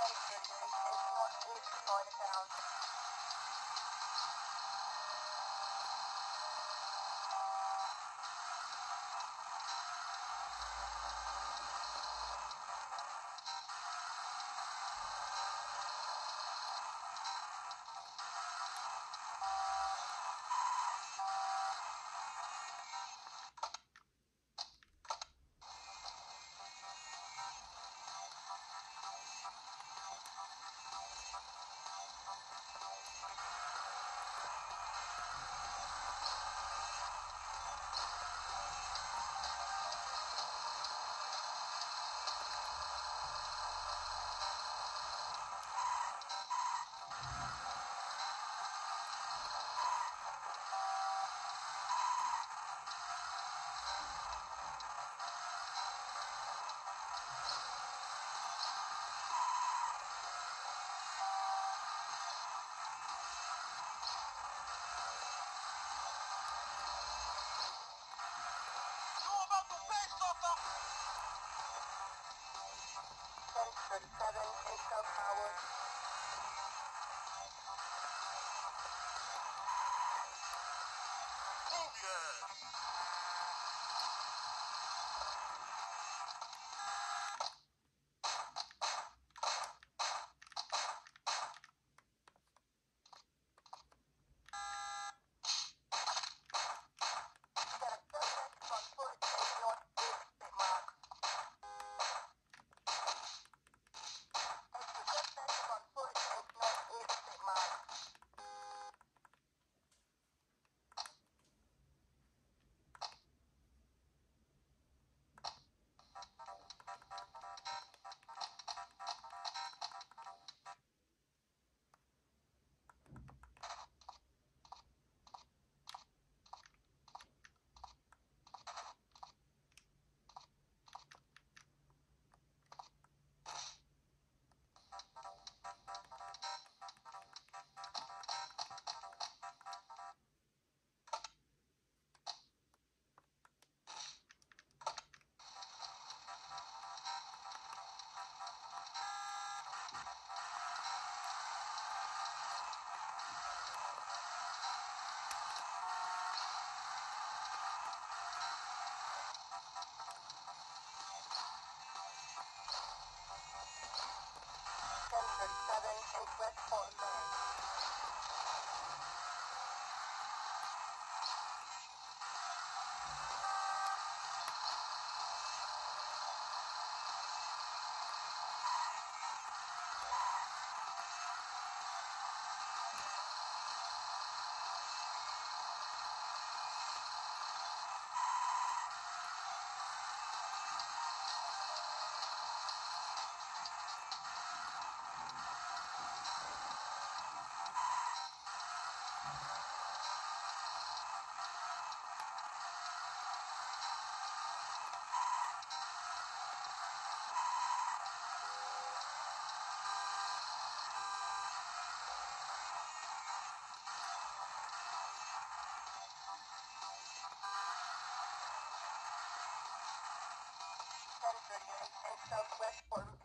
Thank you. For seven peak of power. Pennsylvania and southwest Portland.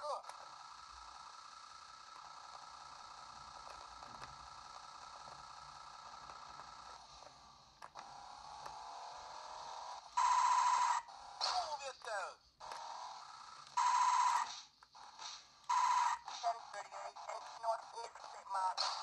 look. Pull this it's northeast, St. Martin.